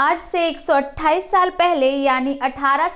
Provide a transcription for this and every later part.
आज से 128 साल पहले, यानी अठारह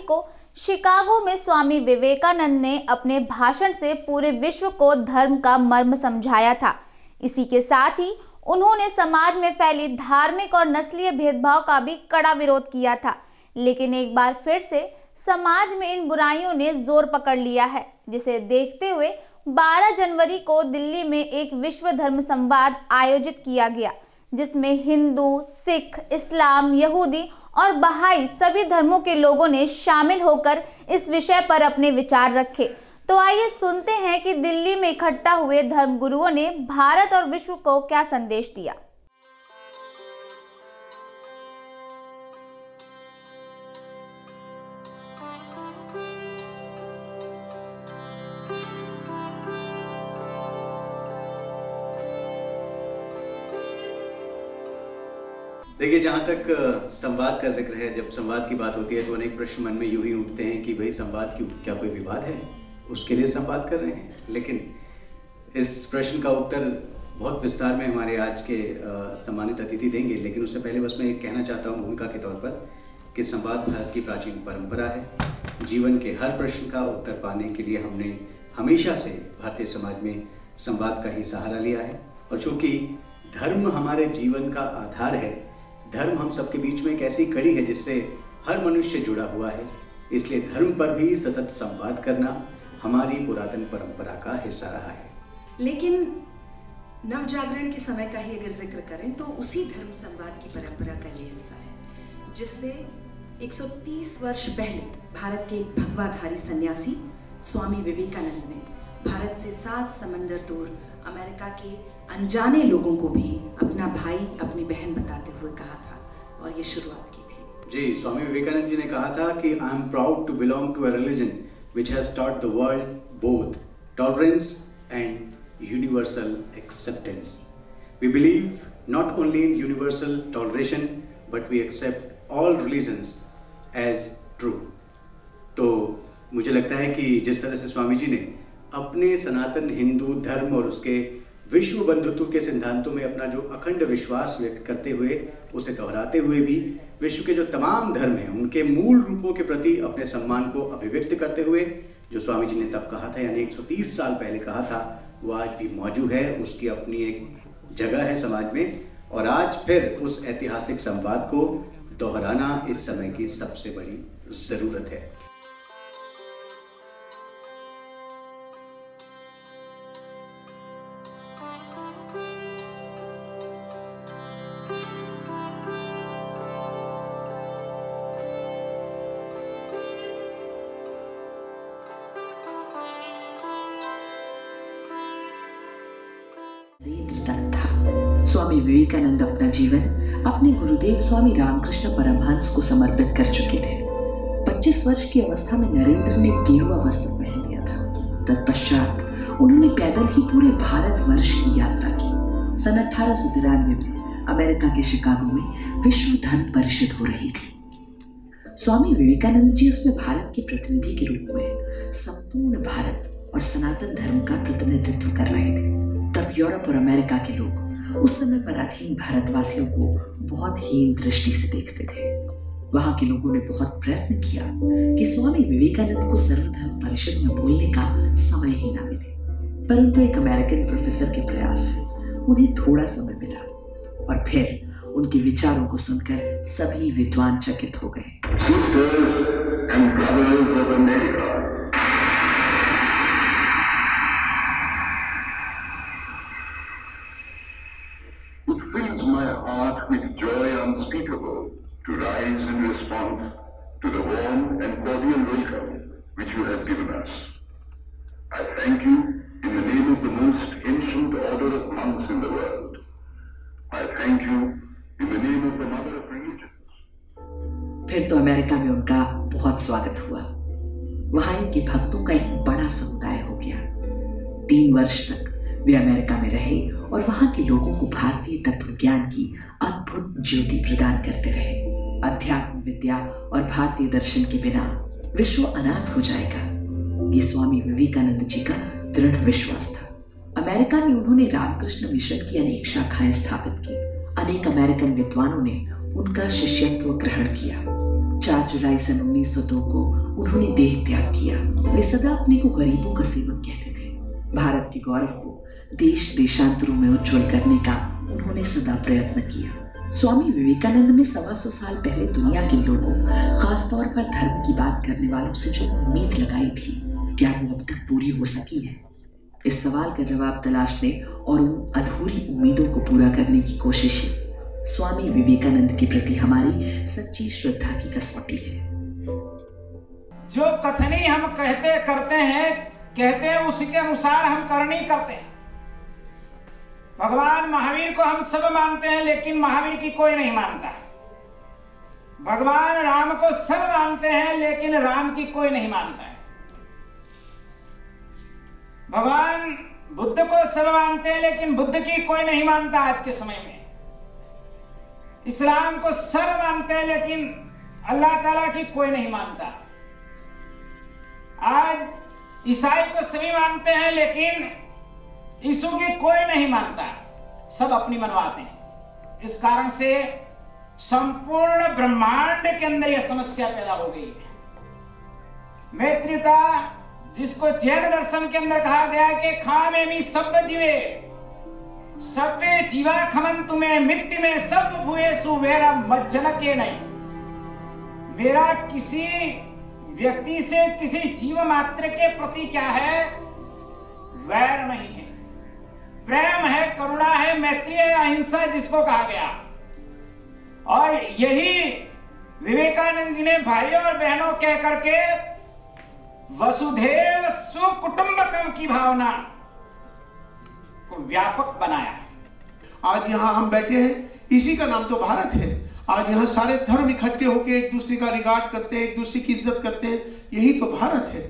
को, शिकागो में स्वामी विवेकानंद ने अपने भाषण से पूरे विश्व को धर्म का मर्म समझाया था। इसी के साथ ही, उन्होंने समाज में फैली धार्मिक और नस्लीय भेदभाव का भी कड़ा विरोध किया था। लेकिन एक बार फिर से, समाज में इन बुराइयों ने ज़ोर पकड़ लिया है, जिसे देखते हुए 12 जनवरी को दिल्ली में एक विश्व धर्म संवाद आयोजित किया गया। जिसमें हिंदू, सिख, इस्लाम, यहूदी और बहाई सभी धर्मों के लोगों ने शामिल होकर इस विषय पर अपने विचार रखे। तो आइए सुनते हैं कि दिल्ली में इकट्ठा हुए धर्मगुरुओं ने भारत और विश्व को क्या संदेश दिया। देखिए, जहाँ तक संवाद का ज़िक्र है, जब संवाद की बात होती है तो अनेक प्रश्न मन में यूँ ही उठते हैं कि भाई, संवाद क्यों, क्या कोई विवाद है? उसके लिए संवाद कर रहे हैं। लेकिन इस प्रश्न का उत्तर बहुत विस्तार में हमारे आज के सम्मानित अतिथि देंगे। लेकिन उससे पहले बस मैं एक कहना चाहता हूँ भूमिका के तौर पर कि संवाद भारत की प्राचीन परंपरा है। जीवन के हर प्रश्न का उत्तर पाने के लिए हमने हमेशा से भारतीय समाज में संवाद का ही सहारा लिया है। और चूँकि धर्म हमारे जीवन का आधार है धर्म हम सबके बीच में एक ऐसी कड़ी है जिससे हर मनुष्य जुड़ा हुआ है। इसलिए धर्म पर भी सतत संवाद करना हमारी पुरातन परंपरा का हिस्सा रहा है। लेकिन नव जागरण के समय का ही अगर ज़िक्र करें तो उसी धर्म संवाद की परंपरा का ये हिस्सा है, जिससे 130 वर्ष पहले भारत के एक भगवाधारी सन्यासी स्वामी विवेकानंद ने भारत से सात समंदर दूर अमेरिका के अनजाने लोगों को भी अपना भाई, अपनी बहन ये शुरुआत की थी। जी, स्वामी विवेकानंद जी ने कहा था कि I am proud to belong to a religion which has taught the world both tolerance and universal acceptance we believe not only in universal toleration but we accept all religion as true तो मुझे लगता है कि जिस तरह से स्वामी जी ने अपने सनातन हिंदू धर्म और उसके विश्व बंधुत्व के सिद्धांतों में अपना जो अखंड विश्वास व्यक्त करते हुए, उसे दोहराते हुए भी विश्व के जो तमाम धर्म हैं, उनके मूल रूपों के प्रति अपने सम्मान को अभिव्यक्त करते हुए, जो स्वामी जी ने तब कहा था, यानी 130 साल पहले कहा था, वो आज भी मौजूद है, उसकी अपनी एक जगह है समाज में, और आज फिर उस ऐतिहासिक संवाद को दोहराना इस समय की सबसे बड़ी ज़रूरत है। स्वामी विवेकानंद अपना जीवन अपने गुरुदेव स्वामी रामकृष्ण परमहंस को समर्पित कर चुके थे। 25 वर्ष की अवस्था में नरेंद्र ने गेरुआ वस्त्र पहन लिया था। तत्पश्चात उन्होंने पैदल ही पूरे भारत वर्ष की यात्रा की। सन अठारह में अमेरिका के शिकागो में विश्व धर्म परिषद हो रही थी। स्वामी विवेकानंद जी उसमें भारत के प्रतिनिधि के रूप में संपूर्ण भारत और सनातन धर्म का प्रतिनिधित्व कर रहे थे। तब यूरोप और अमेरिका के लोग उस समय पराधीन भारतवासियों को बहुत हीन दृष्टि से देखते थे। वहाँ के लोगों ने बहुत प्रयत्न किया कि स्वामी विवेकानंद को सर्वधर्म परिषद में बोलने का समय ही ना मिले। परंतु एक अमेरिकन प्रोफेसर के प्रयास से उन्हें थोड़ा समय मिला और फिर उनके विचारों को सुनकर सभी विद्वान चकित हो गए। फिर तो अमेरिका में उनका बहुत स्वागत हुआ। वहाँ इनके भक्तों का एक बड़ा समुदाय हो गया। तीन वर्ष तक वे अमेरिका में रहे और वहाँ के लोगों को भारतीय तत्व ज्ञान की अद्भुत ज्योति प्रदान करते रहे। अध्यात्म विद्या और भारतीय दर्शन के बिना विश्व अनाथ हो जाएगा। ये स्वामी विवेकानंद जी का दृढ़ विश्वास था। अमेरिका में उन्होंने रामकृष्ण मिशन की अनेक शाखाएँ स्थापित की। अनेक अमेरिकन विद्वानों ने उनका शिष्यत्व ग्रहण किया। चार जुलाई सन 1902 को उन्होंने देह त्याग किया। वे सदा अपने को गरीबों का सेवक कहते भारत के गौरव को देश देशांतरों में उज्जवल करने का उन्होंने सदा प्रयत्न किया। स्वामी विवेकानंद ने सवा सौ साल पहले दुनिया के लोगों, खासतौर पर धर्म की बात करने वालों से जो उम्मीद लगाई थी क्या वो अब तक पूरी हो सकी है? इस सवाल का जवाब तलाशने और उन अधूरी उम्मीदों को पूरा करने की कोशिश ही स्वामी विवेकानंद के प्रति हमारी सच्ची श्रद्धा की कसौटी है। जो कथनी हम कहते करते हैं कहते हैं उसके अनुसार हम करनी करते हैं। भगवान महावीर को हम सब मानते हैं, लेकिन महावीर की कोई नहीं मानता भगवान राम को सब मानते हैं, लेकिन राम की कोई नहीं मानता है। भगवान बुद्ध को सब मानते हैं, लेकिन बुद्ध की कोई नहीं मानता आज के समय में। इस्लाम को सब मानते हैं, लेकिन अल्लाह ताला की कोई नहीं मानता। आज ईसाई को सभी मानते हैं, लेकिन यीशु की कोई नहीं मानता। सब अपनी मनवाते हैं। इस कारण से संपूर्ण ब्रह्मांड के अंदर यह समस्या पैदा हो गई है। मैत्रिता जिसको जैन दर्शन के अंदर कहा गया कि खामे मी सब जीवे सभ्य जीवा खमन तुम्हें, मित्ति में सब भुए सुवेरा मज्जन के नहीं। मेरा किसी व्यक्ति से किसी जीव मात्र के प्रति क्या है? वैर नहीं है। प्रेम है, करुणा है मैत्री है, अहिंसा जिसको कहा गया। और यही विवेकानंद जी ने भाइयों और बहनों कह करके वसुधैव सुकुटुंबकम की भावना को व्यापक बनाया आज यहाँ हम बैठे हैं। इसी का नाम तो भारत है। आज यहाँ सारे धर्म इकट्ठे होकर एक दूसरे का रिगार्ड करते हैं, एक दूसरे की इज़्ज़त करते हैं, यही तो भारत है।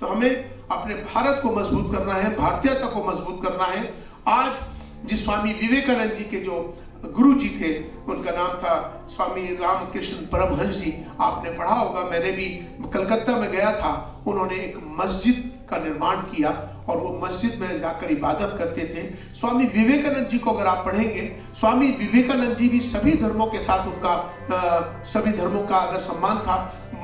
तो हमें अपने भारत को मज़बूत करना है, भारतीयता को मज़बूत करना है। आज जिस स्वामी विवेकानंद जी के जो गुरु जी थे, उनका नाम था स्वामी रामकृष्ण परमहंस जी, आपने पढ़ा होगा, मैंने भी कलकत्ता में गया था, उन्होंने एक मस्जिद का निर्माण किया। और वो मस्जिद में जाकर इबादत करते थे। स्वामी विवेकानंद जी को अगर आप पढ़ेंगे स्वामी विवेकानंद जी भी सभी धर्मों के साथ उनका आ, सभी धर्मों का अगर सम्मान था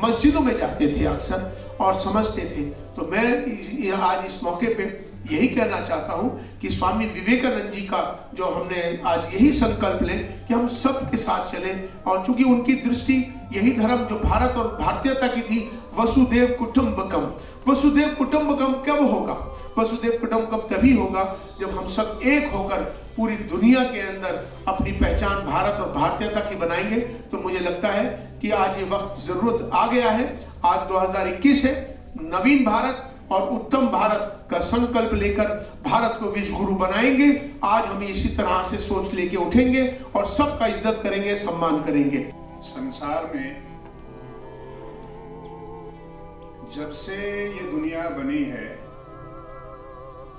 मस्जिदों में जाते थे अक्सर और समझते थे। तो मैं आज इस मौके पे यही कहना चाहता हूँ कि स्वामी विवेकानंद जी का जो हमने आज यही संकल्प लें कि हम सब के साथ चलें और चूँकि उनकी दृष्टि यही धर्म जो भारत और भारतीयता की थी वसुदेव कुटुंबकम। वसुदेव कुटुंबकम कब होगा? वसुदेव कुटुंबकम तभी होगा जब हम सब एक होकर पूरी दुनिया के अंदर अपनी पहचान भारत और भारतीयता की बनाएँगे। तो मुझे लगता है कि आज ये वक्त ज़रूरत आ गया है। आज 2021 है। नवीन भारत और उत्तम भारत का संकल्प लेकर भारत को विश्व गुरु बनाएँगे। आज हम इसी तरह से सोच लेके उठेंगे और सबका इज़्ज़त करेंगे, सम्मान करेंगे। संसार में जब से ये दुनिया बनी है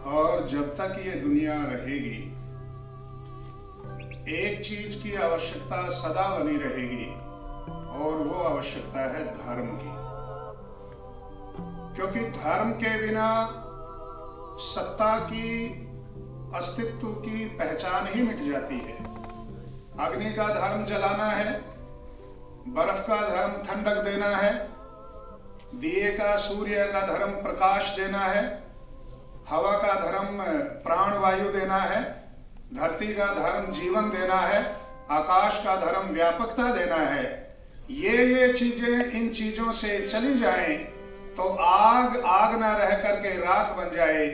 और जब तक ये दुनिया रहेगी, एक चीज़ की आवश्यकता सदा बनी रहेगी, और वो आवश्यकता है धर्म की। क्योंकि धर्म के बिना सत्ता की अस्तित्व की पहचान ही मिट जाती है। अग्नि का धर्म जलाना है, बर्फ़ का धर्म ठंडक देना है, दिए का, सूर्य का धर्म प्रकाश देना है हवा का धर्म प्राण वायु देना है, धरती का धर्म, जीवन देना है, आकाश का धर्म, व्यापकता देना है। ये ये चीज़ें, इन चीज़ों से चली जाएँ तो आग आग ना रह करके राख बन जाए,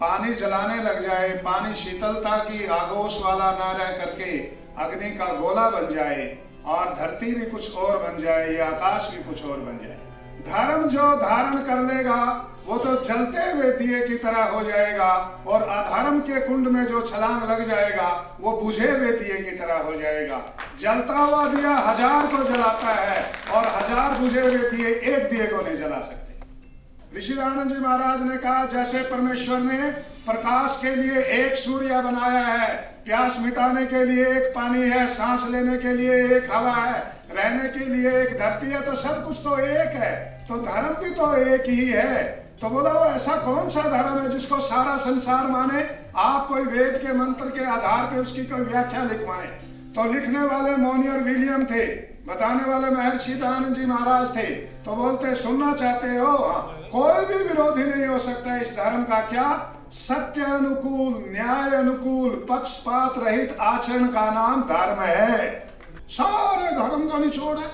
पानी जलाने लग जाए, पानी शीतलता की आगोश वाला ना रह करके अग्नि का गोला बन जाए, और धरती भी कुछ और बन जाए, या आकाश भी कुछ और बन जाए। धर्म जो धारण कर लेगा, वो तो जलते हुए दिए की तरह हो जाएगा और अधर्म के कुंड में जो छलांग लग जाएगा, वो बुझे हुए दिए की तरह हो जाएगा। जलता हुआ दिया हज़ार को जलाता है और हज़ार बुझे हुए दिए एक दिए को नहीं जला सकते। ऋषिदानंद जी महाराज ने कहा, जैसे परमेश्वर ने प्रकाश के लिए एक सूर्य बनाया है, प्यास मिटाने के लिए एक पानी है, सांस लेने के लिए एक हवा है रहने के लिए एक धरती है तो सब कुछ तो एक है तो धर्म भी तो एक ही है। तो बोला वो ऐसा कौन सा धर्म है जिसको सारा संसार माने? आप कोई वेद के मंत्र के आधार पे उसकी कोई व्याख्या लिखवाए। तो लिखने वाले मोनियर विलियम थे बताने वाले महर्षि दयानंद जी महाराज थे। तो बोलते सुनना चाहते हो? हाँ, कोई भी विरोधी नहीं हो सकता इस धर्म का। क्या? सत्य अनुकूल न्याय अनुकूल पक्षपात रहित आचरण का नाम धर्म है। सारे धर्म का निचोड़ है।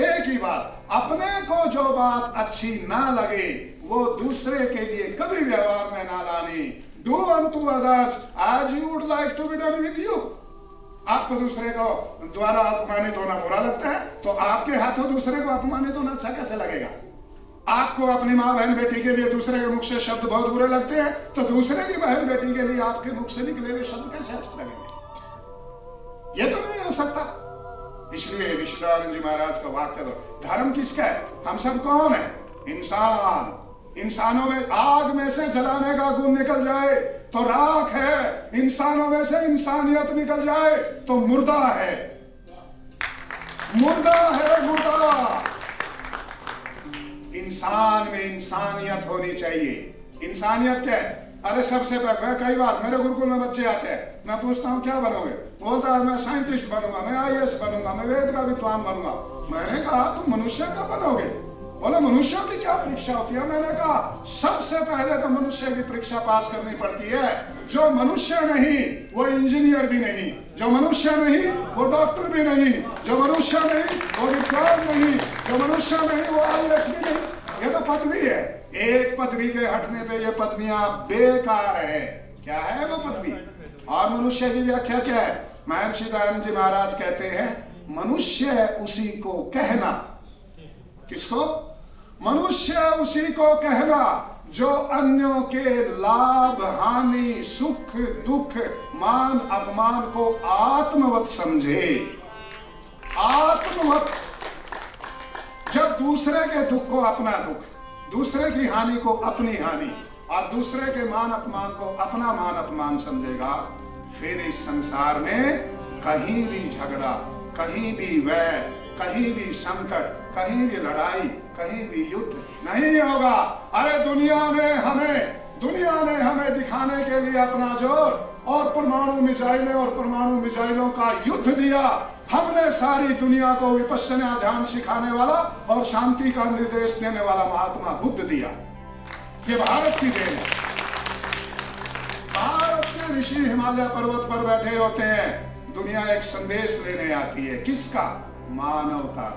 एक ही बात, अपने को जो बात अच्छी ना लगे, वो दूसरे के लिए कभी व्यवहार में ना लानी। Do unto others as you would like to be done with you आपको दूसरे को द्वारा अपमानित होना बुरा लगता है तो आपके हाथों दूसरे को अपमानित होना अच्छा कैसे लगेगा? आपको अपनी माँ बहन बेटी के लिए दूसरे के मुख से शब्द बहुत बुरे लगते हैं तो दूसरे की बहन बेटी के लिए आपके मुख से निकले हुए शब्द कैसे अच्छे लगेंगे? ये तो नहीं हो सकता। इसलिए विश्वदानंद जी महाराज का वाक्य दो। धर्म किसका है? हम सब कौन है? इंसान। इंसानों में आग में से जलाने का गुण निकल जाए तो राख है। इंसानों में से इंसानियत निकल जाए तो मुर्दा है। मुर्दा है मुर्दा। इंसान में इंसानियत होनी चाहिए। इंसानियत क्या है? अरे सबसे मैं कई बार, मेरे गुरुकुल में बच्चे आते हैं। मैं पूछता हूँ, क्या बनोगे? बोलता है, मैं साइंटिस्ट बनूँगा, मैं आईएएस बनूँगा, मैं वेद का विद्वान बनूँगा। मैंने कहा, तुम मनुष्य का बनोगे? बोले, मनुष्यों की क्या परीक्षा होती है? मैंने कहा, सबसे पहले तो मनुष्य की परीक्षा पास करनी पड़ती है। जो मनुष्य नहीं, वो इंजीनियर भी नहीं। जो मनुष्य नहीं, वो डॉक्टर भी नहीं। जो मनुष्य नहीं, वो विद्वान नहीं। जो मनुष्य नहीं, वो आई भी नहीं। ये तो पदवी है। एक पदवी के हटने पे ये पदवियाँ बेकार है। क्या है वो पदवी? और मनुष्य की व्याख्या क्या है? महर्षि दयानंद जी महाराज कहते हैं, मनुष्य उसी को कहना। किसको? मनुष्य उसी को कहना जो अन्यों के लाभ, हानि, सुख, दुख, मान, अपमान को आत्मवत समझे। आत्मवत। जब दूसरे के दुख को अपना दुख दूसरे की हानि को अपनी हानि और दूसरे के मान अपमान को अपना मान अपमान समझेगा, फिर इस संसार में कहीं भी झगड़ा, कहीं भी वैर कहीं भी संकट, कहीं भी लड़ाई, कहीं भी युद्ध नहीं होगा। अरे दुनिया ने हमें, दुनिया ने हमें दिखाने के लिए अपना ज़ोर और परमाणु मिसाइलें और परमाणु मिसाइलों का युद्ध दिया। हमने सारी दुनिया को विपස්සना ध्यान सिखाने वाला और शांति का निर्देश देने वाला महात्मा बुद्ध दिया। ये भारत की देन है। भारत के ऋषि हिमालय पर्वत पर बैठे होते हैं। दुनिया एक संदेश लेने आती है। किसका? मानवता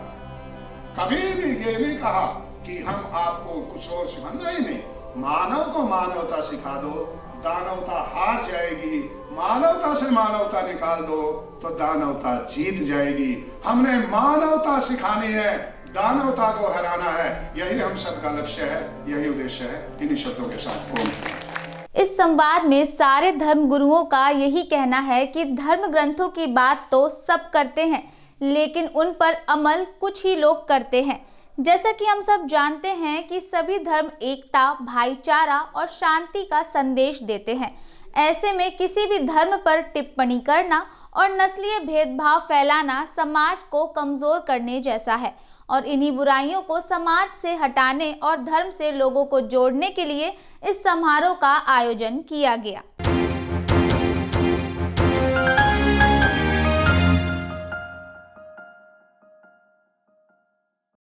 कभी भी ये नहीं कहा कि हम आपको कुछ और सिखा नहीं नहीं। मानव को मानवता सिखा दो। दानवता हार जाएगी। मानवता से मानवता निकाल दो तो दानवता जीत जाएगी। हमने मानवता सिखानी है, दानवता को हराना है। यही हम सबका लक्ष्य है, यही उद्देश्य है। इन्हीं शब्दों के साथ इस संवाद में सारे धर्म गुरुओं का यही कहना है कि धर्म ग्रंथों की बात तो सब करते हैं, लेकिन उन पर अमल कुछ ही लोग करते हैं। जैसा कि हम सब जानते हैं कि सभी धर्म एकता, भाईचारा और शांति का संदेश देते हैं। ऐसे में किसी भी धर्म पर टिप्पणी करना और नस्लीय भेदभाव फैलाना समाज को कमज़ोर करने जैसा है और इन्हीं बुराइयों को समाज से हटाने और धर्म से लोगों को जोड़ने के लिए इस समारोह का आयोजन किया गया।